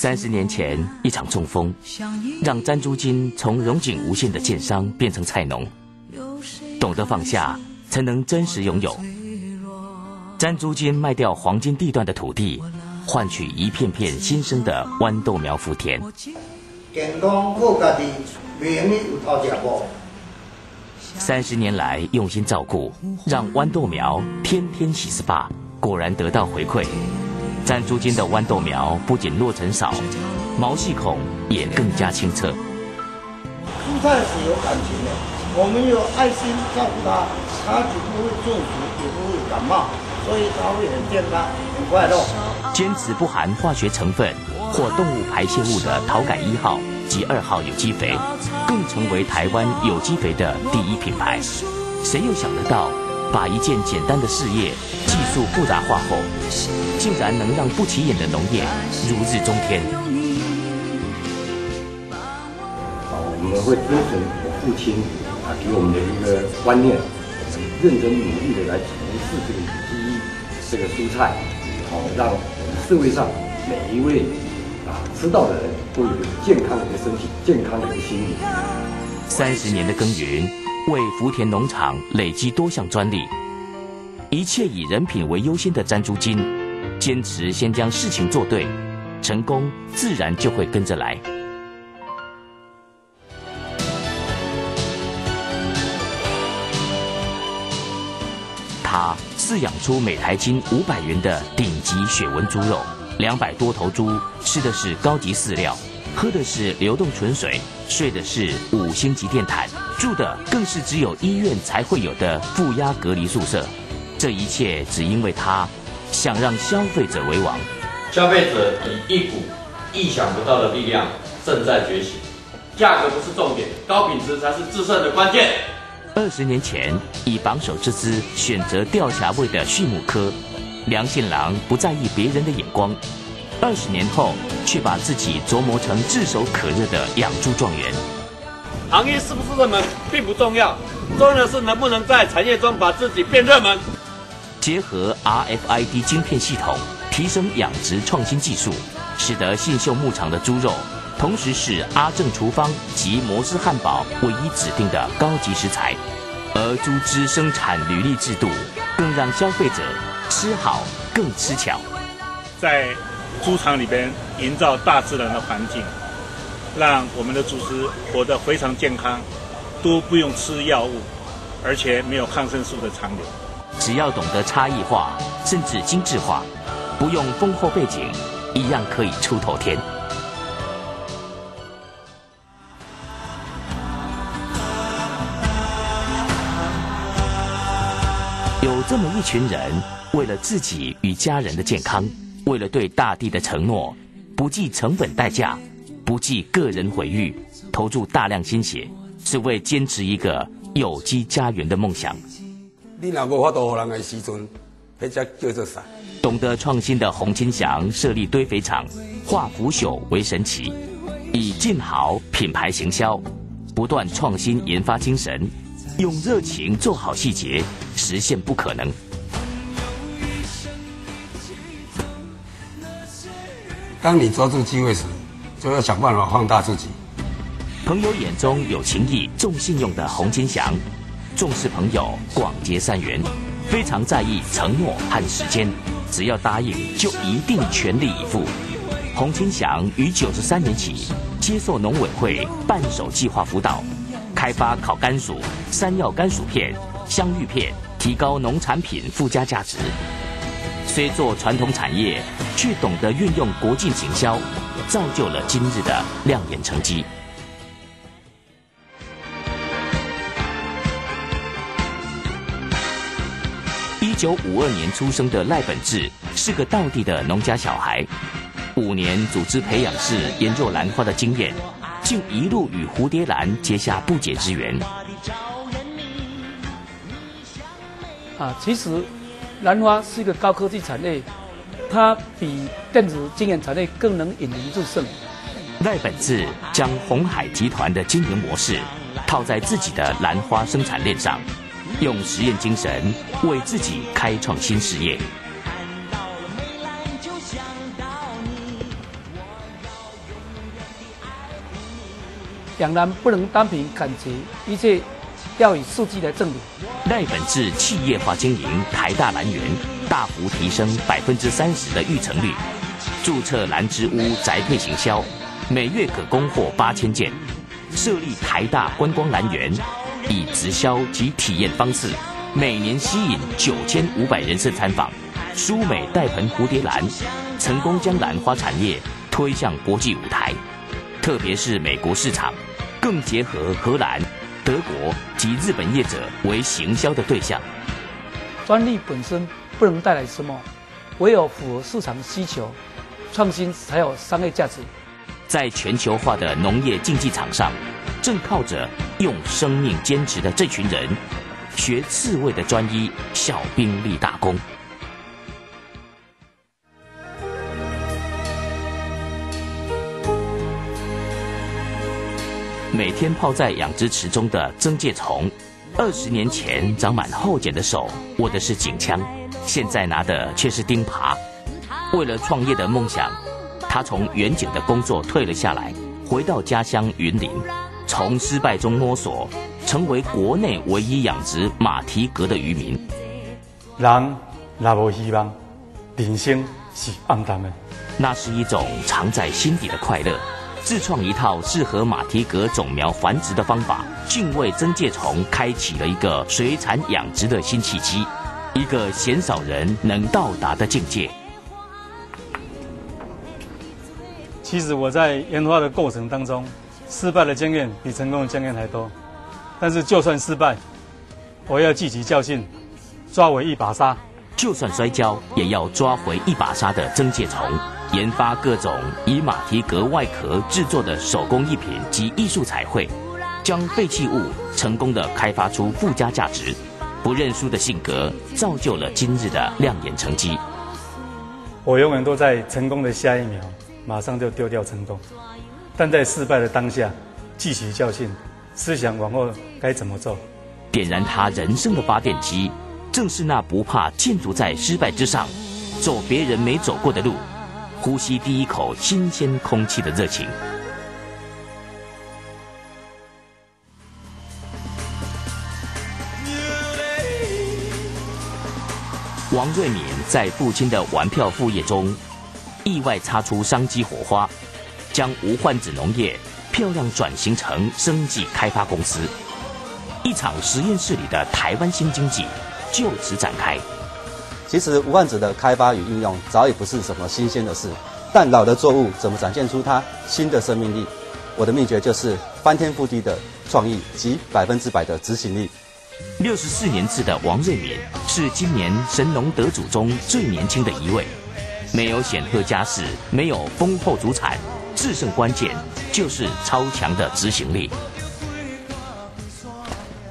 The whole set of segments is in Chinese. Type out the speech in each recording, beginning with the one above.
三十年前，一场中风，让詹珠金从荣景无限的建商变成菜农。懂得放下，才能真实拥有。詹珠金卖掉黄金地段的土地，换取一片片新生的豌豆苗福田。健康靠家己，有头吃三十年来用心照顾，让豌豆苗天天洗 SPA，果然得到回馈。詹珠金的豌豆苗不仅落成少，毛细孔也更加清澈。蔬菜是有感情的，我们有爱心照顾它，它就不会中暑，也不会感冒，所以它会很健康、很快乐。坚持不含化学成分或动物排泄物的桃改一号及二号有机肥，更成为台湾有机肥的第一品牌。谁又想得到，把一件简单的事业技术复杂化后，竟然能让不起眼的农业如日中天？我们会遵循我父亲啊给我们的一个观念，认真努力的来从事这个有机这个蔬菜，好让社会上每一位啊吃到的人都有健康的身体、健康的一个心理。三十年的耕耘，为福田农场累积多项专利，一切以人品为优先的詹珠金，坚持先将事情做对，成功自然就会跟着来。他饲养出每台斤五百元的顶级雪纹猪肉，两百多头猪吃的是高级饲料，喝的是流动纯水，睡的是五星级电毯，住的更是只有医院才会有的负压隔离宿舍。这一切只因为他想让消费者为王。消费者以一股意想不到的力量正在觉醒，价格不是重点，高品质才是制胜的关键。二十年前，以榜首之姿选择钓虾位的畜牧科，梁信郎不在意别人的眼光。二十年后，却把自己琢磨成炙手可热的养猪状元。行业是不是热门并不重要，重要的是能不能在产业中把自己变热门。结合 RFID 晶片系统，提升养殖创新技术，使得信秀牧场的猪肉。同时是阿正厨房及摩斯汉堡唯一指定的高级食材，而猪只生产履历制度更让消费者吃好更吃巧。在猪场里边营造大自然的环境，让我们的猪只活得非常健康，都不用吃药物，而且没有抗生素的残留。只要懂得差异化，甚至精致化，不用丰厚背景，一样可以出头天。有这么一群人，为了自己与家人的健康，为了对大地的承诺，不计成本代价，不计个人毁誉，投注大量心血，只为坚持一个有机家园的梦想。你若无法度人的时阵，那才叫做啥？懂得创新的洪金祥设立堆肥厂，化腐朽为神奇，以劲好品牌行销，不断创新研发精神。用热情做好细节，实现不可能。当你抓住机会时，就要想办法放大自己。朋友眼中有情义、重信用的洪金祥，重视朋友，广结善缘，非常在意承诺和时间。只要答应，就一定全力以赴。洪金祥于九十三年起接受农委会半手计划辅导。开发烤甘薯、山药甘薯片、香芋片，提高农产品附加价值。虽做传统产业，却懂得运用国际行销，造就了今日的亮眼成绩。一九五二年出生的赖本志是个道地的农家小孩，五年组织培养式研究兰花的经验。竟一路与蝴蝶兰结下不解之缘。啊，其实兰花是一个高科技产业，它比电子经验产业更能引人入胜。赖本次将红海集团的经营模式套在自己的兰花生产链上，用实验精神为自己开创新事业。养兰不能单凭感情，一切要以数据来证明。赖本质企业化经营台大蓝园，大幅提升百分之三十的育成率，注册蓝之屋宅配行销，每月可供货八千件。设立台大观光蓝园，以直销及体验方式，每年吸引九千五百人次参访。舒美带盆蝴蝶兰，成功将兰花产业推向国际舞台，特别是美国市场，更结合荷兰、德国及日本业者为行销的对象。专利本身不能带来什么，唯有符合市场需求，创新才有商业价值。在全球化的农业竞技场上，正靠着用生命坚持的这群人，学刺猬的专一，小兵立大功。每天泡在养殖池中的增介虫，二十年前长满厚茧的手握的是警枪，现在拿的却是钉耙。为了创业的梦想。他从远景的工作退了下来，回到家乡云林，从失败中摸索，成为国内唯一养殖马蹄蛤的渔民。人若无希望，人生是暗淡的。那是一种藏在心底的快乐。自创一套适合马蹄蛤种苗繁殖的方法，竟为曾介虫开启了一个水产养殖的新契机，一个鲜少人能到达的境界。其实我在研发的过程当中，失败的经验比成功的经验还多。但是就算失败，我要汲取教训，抓回一把沙。就算摔跤，也要抓回一把沙的曾介虫，研发各种以马蹄革外壳制作的手工艺品及艺术彩绘，将废弃物成功的开发出附加价值。不认输的性格，造就了今日的亮眼成绩。我永远都在成功的下一秒。马上就丢掉成功，但在失败的当下，汲取教训，思想往后该怎么做？点燃他人生的发电机，正是那不怕建筑在失败之上，走别人没走过的路，呼吸第一口新鲜空气的热情。王瑞敏在父亲的玩票副业中。意外擦出商机火花，将无患子农业漂亮转型成生计开发公司，一场实验室里的台湾新经济就此展开。其实无患子的开发与应用早已不是什么新鲜的事，但老的作物怎么展现出它新的生命力？我的秘诀就是翻天覆地的创意及百分之百的执行力。六十四年制的王瑞敏是今年神农得主中最年轻的一位。没有显赫家世，没有丰厚祖产，制胜关键就是超强的执行力。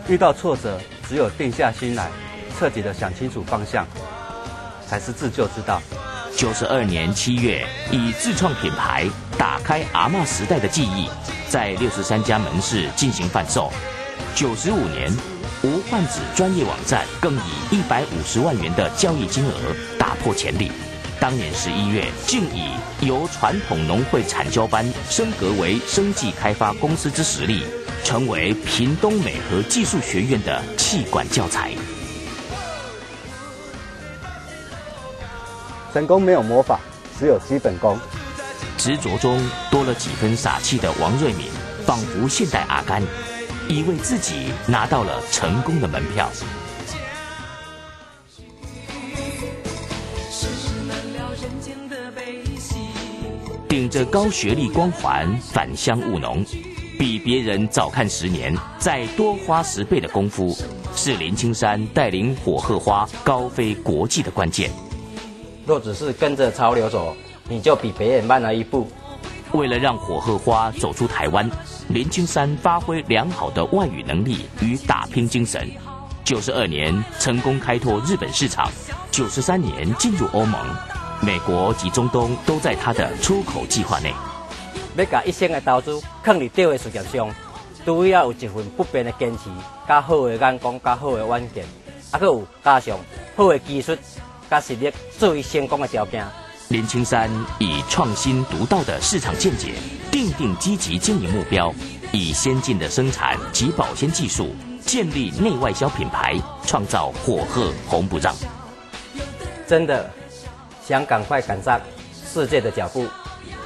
遇到挫折，只有定下心来，彻底的想清楚方向，才是自救之道。九十二年七月，以自创品牌打开阿嬷时代的记忆，在六十三家门市进行贩售。九十五年，无患子专业网站更以一百五十万元的交易金额打破前例。当年十一月，竟以由传统农会产教班升格为生技开发公司之实力，成为屏东美和技术学院的气管教材。成功没有魔法，只有基本功。执着中多了几分傻气的王瑞敏，仿佛现代阿甘，以为自己拿到了成功的门票。顶着高学历光环返乡务农，比别人早看十年，再多花十倍的功夫，是林青山带领火鹤花高飞国际的关键。若只是跟着潮流走，你就比别人慢了一步。为了让火鹤花走出台湾，林青山发挥良好的外语能力与打拼精神，九十二年成功开拓日本市场，九十三年进入欧盟。美国及中东都在他的出口计划内。要把一生的投资放在对的事业上，都要有一份不变的坚持，加好的眼光，加好的软件，还有加上好的技术，加实力作为成功的条件。林青山以创新独到的市场见解，定定积极经营目标，以先进的生产及保鲜技术，建立内外销品牌，创造火鹤红不让。真的想赶快赶上世界的脚步。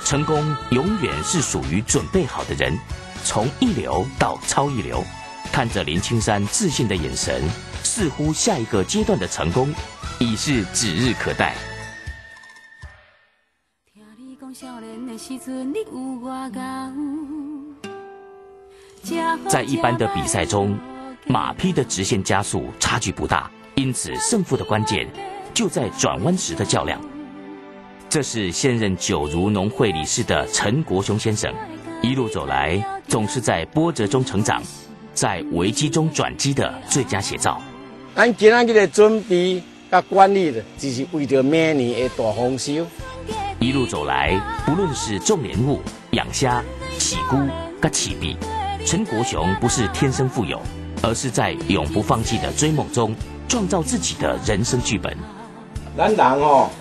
成功永远是属于准备好的人，从一流到超一流。看着林青山自信的眼神，似乎下一个阶段的成功已是指日可待。在一般的比赛中，马匹的直线加速差距不大，因此胜负的关键就在转弯时的较量。这是现任九如农会理事的陈国雄先生，一路走来总是在波折中成长，在危机中转机的最佳写照。咱今仔日的准备甲管理的，只是为着明年的大丰收。一路走来，不论是种莲雾、养虾、起菇、甲起笔，陈国雄不是天生富有，而是在永不放弃的追梦中，创造自己的人生剧本。咱人哦。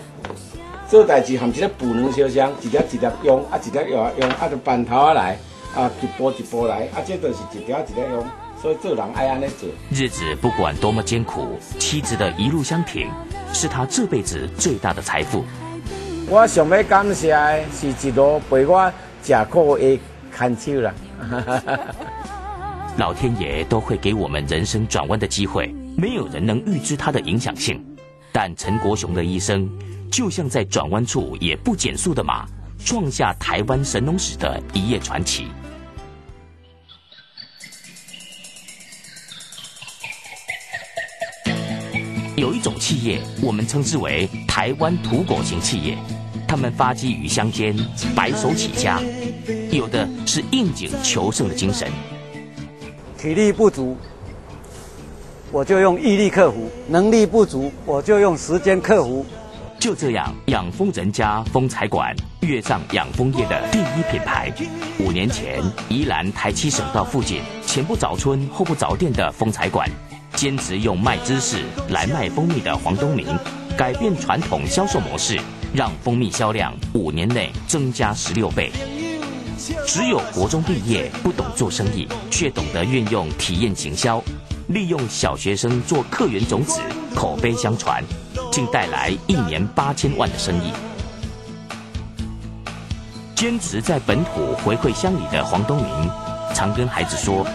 做代志含一个不能相像，一粒一粒用，啊一粒又用，啊就班头啊来，啊一波一波来，啊这都是一条一粒用，所以做人爱安尼做。日子不管多么艰苦，妻子的一路相挺，是他这辈子最大的财富。我想要感谢的是一路陪我吃苦的看手啦。老天爷都会给我们人生转弯的机会，没有人能预知它的影响性，但陈国雄的一生。就像在转弯处也不减速的马，创下台湾神农史的一页传奇。有一种企业，我们称之为台湾土狗型企业，他们发迹于乡间，白手起家，有的是应景求胜的精神。体力不足，我就用毅力克服；能力不足，我就用时间克服。就这样，养蜂人家蜂采馆跃上养蜂业的第一品牌。五年前，宜兰台七省道附近前不着村后不着店的蜂采馆，坚持用卖知识来卖蜂蜜的黄东明，改变传统销售模式，让蜂蜜销量五年内增加十六倍。只有国中毕业不懂做生意，却懂得运用体验行销，利用小学生做客源种子，口碑相传。竟带来一年八千万的生意。坚持在本土回馈乡里的黄东明，常跟孩子说：“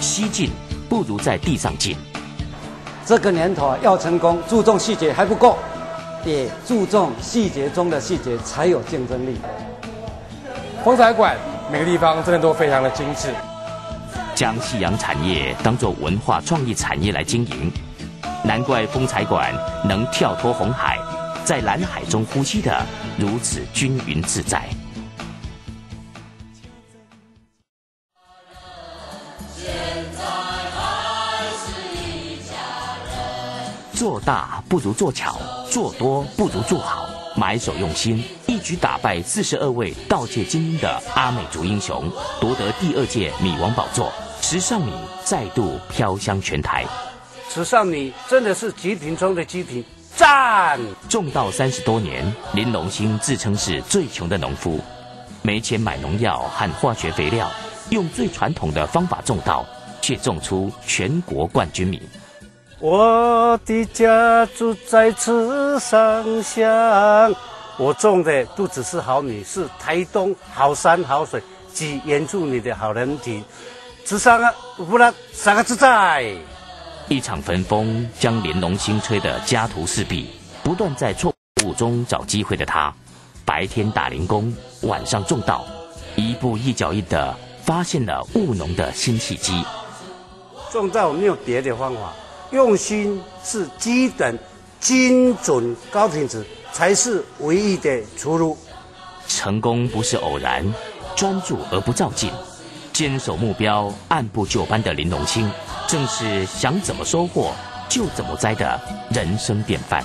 西进不如在地上进。”这个年头要成功，注重细节还不够，也注重细节中的细节，才有竞争力。风采馆每个地方真的都非常的精致，将夕阳产业当作文化创意产业来经营。难怪风采馆能跳脱红海，在蓝海中呼吸的如此均匀自在。做大不如做巧，做多不如做好。买手用心，一举打败四十二位盗窃精英的阿美族英雄，夺得第二届米王宝座，时尚米再度飘香全台。时尚米真的是极品中的极品，赞！种稻三十多年，林龙兴自称是最穷的农夫，没钱买农药和化学肥料，用最传统的方法种稻，却种出全国冠军米。我的家住在慈山乡，我种的不只是好米，是台东好山好水及援助你的好人品。池上啊，不然三个自在。一场焚风将连龙星吹得家徒四壁，不断在错误中找机会的他，白天打零工，晚上种稻，一步一脚印的发现了务农的新契机。种稻没有别的方法，用心是基本、精准、高品质才是唯一的出路。成功不是偶然，专注而不照进，坚守目标，按部就班的林龙清。正是想怎么收获就怎么栽的人生典范。